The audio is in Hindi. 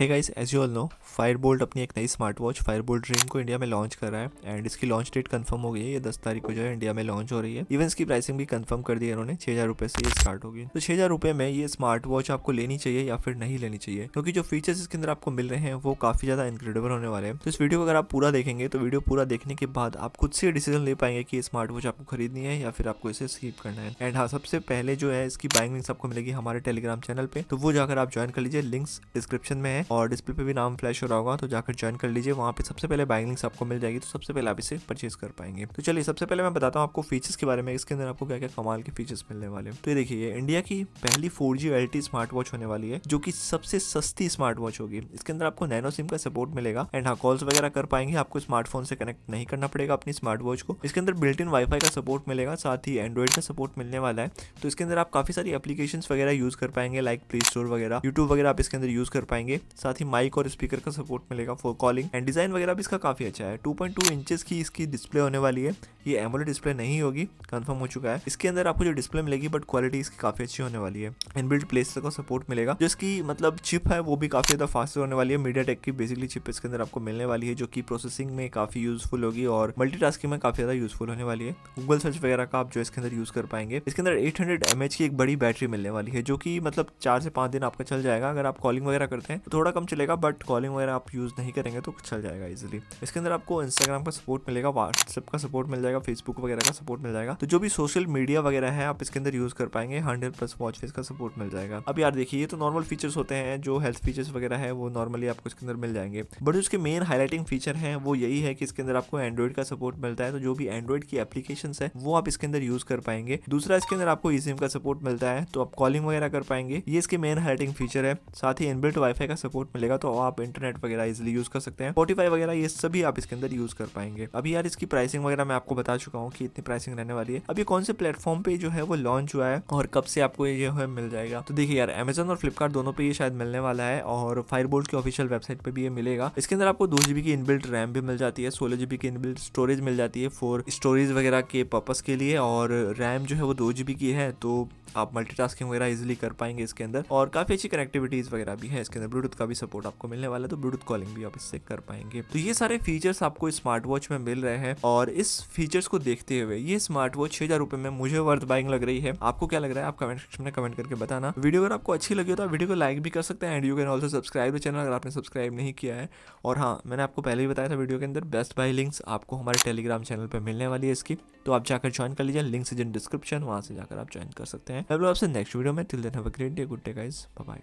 है guys as you all know Fire Boltt अपनी एक नई smart watch Fire Boltt Dream को इंडिया में लॉन्च कर रहा है एंड इसकी लॉन्च डेट कंफर्म हो गई है। ये दस तारीख को जो है इंडिया में लॉन्च हो रही है। इवन इसकी प्राइसिंग भी कंफर्म कर दी है इन्होंने। छह हज़ार रुपए से ये स्टार्ट होगी तो छह हज़ार रुपए में ये स्मार्ट वॉच आपको लेनी चाहिए या फिर नहीं लेनी चाहिए? क्योंकि जो फीचर्स इसके अंदर आपको मिल रहे हैं, वो काफ़ी ज़्यादा इनक्रेडिबल होने वाले हैं। तो इस वीडियो को अगर आप पूरा देखेंगे तो वीडियो पूरा देखने के बाद आप खुद से डिसीज़न ले पाएँगे कि स्मार्ट वॉच आपको खरीदनी है या फिर आपको इसे स्कीप करना है। एंड हाँ सबसे पहले जो है इसकी बाइंग लिंक्स आपको मिलेगी हमारे टेलीग्राम चैनल पे। तो वो जाकर आप ज्वाइन कर लीजिए। लिंक्स डिस्क्रिप्शन में है। और डिस्प्ले पे भी नाम फ्लैश हो रहा होगा तो जाकर ज्वाइन कर लीजिए। वहाँ पे सबसे पहले बाइंग लिंक्स आपको मिल जाएगी तो सबसे पहले आप इसे परचेज कर पाएँगे। तो चलिए, सबसे पहले मैं बताता हूँ आपको फीचर्स के बारे में, इसके अंदर आपको क्या क्या कमाल के फीचर्स मिलने वाले तो ये देखिए इंडिया की पहली फोर जी स्मार्ट वॉच होने वाली है, जो की सबसे सस्ती स्मार्ट वॉच होगी। इसके अंदर आपको नैनो सिम का सपोर्ट मिलेगा एंड हाँ कॉल्स वगैरह कर पाएँगे। आपको स्मार्टफ़ोन से कनेक्ट नहीं करना पड़ेगा अपनी स्मार्ट वॉच को। इसके अंदर बिल्ट इन वाईफाई का सपोर्ट मिलेगा, साथ ही एंड्रॉइड का सपोर्ट मिलने वाला है। तो इसके अंदर आप काफ़ी सारी एप्लीकेशन वगैरह यूज़ कर पाएँगे लाइक प्ले स्टोर वगैरह यूट्यूब वगैरह आप इसके अंदर यूज़ कर पाएँगे। साथ ही माइक और स्पीकर का सपोर्ट मिलेगा फॉर कॉलिंग एंड डिज़ाइन वगैरह भी इसका काफ़ी अच्छा है। 2.2 इंचेस की इसकी डिस्प्ले होने वाली है। ये एमोलेड डिस्प्ले नहीं होगी कंफर्म हो चुका है। इसके अंदर आपको जो डिस्प्ले मिलेगी बट क्वालिटी इसकी काफ़ी अच्छी होने वाली है। इनबिल्ट प्लेस का सपोर्ट मिलेगा। जो इसकी मतलब चिप है, वो भी काफ़ी ज़्यादा फास्ट होने वाली है। मीडिया टेक की बेसिकली चिप इसके अंदर आपको मिलने वाली है, जो की प्रोसेसिंग में काफ़ी यूजफुल होगी और मल्टीटास्किंग में काफ़ी ज़्यादा यूजफुल होने वाली है। गूगल सर्च वगैरह का आप जो इसके अंदर यूज़ कर पाएँगे। इसके अंदर एट हंड्रेड की एक बड़ी बैटरी मिलने वाली है, जो की मतलब चार से पाँच दिन आपका चल जाएगा। अगर आप कॉलिंग वगैरह करते हैं तो थोड़ा कम चलेगा बट कॉलिंग वगैरह आप यूज़ नहीं करेंगे तो चल जाएगा इजिली इसके अंदर आपको इंस्टाग्राम का सपोर्ट मिलेगा व्हाट्सएप का सपोर्ट मिल जाएगा फेसबुक वगैरह का सपोर्ट मिल जाएगा. तो जो भी सोशल मीडिया वगैरह है, आप इसके अंदर यूज़ कर पाएँगे हंड्रेड प्लस वॉच फेस का सपोर्ट मिल जाएगा. अब यार देखिए, ये तो नॉर्मल फीचर्स होते हैं, जो हेल्थ फीचर्स वगैरह है, वो नॉर्मली आपको इसके अंदर मिल जाएँगे. बट उसके मेन हाईलाइटिंग फीचर है, वो यही है कि इसके अंदर आपको एंड्रॉइड का सपोर्ट मिलता है. तो जो भी एंड्रॉइड की एप्लीकेशन है, वो आप इसके अंदर यूज़ कर पाएँगे. दूसरा, इसके अंदर आपको ई का सपोर्ट मिलता है तो आप कॉलिंग वगैरह कर पाएँगे. ये इसके मेन हाईलाइटिंग फीचर है. साथ ही इनबिल्ट वाईफाई का सपोर्ट मिलेगा तो आप इंटरनेट वगैरह इजिली यूज़ कर सकते हैं। स्पॉटीफाई वगैरह, ये सभी आप इसके अंदर यूज़ कर पाएँगे। अभी यार इसकी प्राइसिंग वगैरह मैं आपको बता चुका हूँ कि इतनी प्राइसिंग रहने वाली है। अभी कौन से प्लेटफॉर्म पे जो है वो लॉन्च हुआ है और कब से आपको ये जो है मिल जाएगा? तो देखिए यार अमेजन और फ्लिपकार्ट दोनों पे ये शायद मिलने वाला है और फायरबोल्ट की ऑफिशियल वेबसाइट पे भी ये मिलेगा। इसके अंदर आपको दो जीबी की इनबिल्ट रैम भी मिल जाती है, सोलह जीबी की इनबिल्ट स्टोरेज मिल जाती है फॉर स्टोरेज वगैरह के पर्पज के लिए और रैम जो है वो दो जीबी की है तो आप मल्टीटास्किंग वगैरह इजिली कर पाएँगे इसके अंदर और काफ़ी अच्छी कनेक्टिविटीज वगैरह भी है इसके अंदर ब्लूटूथ भी सपोर्ट आपको मिलने वाला है तो ब्लूटूथ कॉलिंग भी आप इससे कर पाएँगे। तो ये सारे फीचर्स आपको स्मार्ट वॉच में मिल रहे हैं और इस फीचर्स को देखते हुए ये स्मार्ट वॉच छह में मुझे वर्थ बाइंग लग रही है। आपको क्या लग रहा है? आप कमेंट सेक्शन में कमेंट करके बताना। वीडियो अगर आपको अच्छी लगी हो तो वीडियो को लाइक भी कर सकते हैं and you can also subscribe the channel अगर आपने सब्सक्राइब नहीं किया है। और हाँ मैंने आपको पहले ही बताया था वीडियो के अंदर बेस्ट बाई लिंक्स आपको हमारे टेलीग्राम चैनल पर मिलने वाली है इसकी। तो आप जाकर ज्वाइन कर लीजिए लिंक्स इन डिस्क्रिप्शन वहाँ से जाकर आप ज्वाइन कर सकते हैं। आपसे नेक्स्ट वीडियो में till then have a great day good day guys bye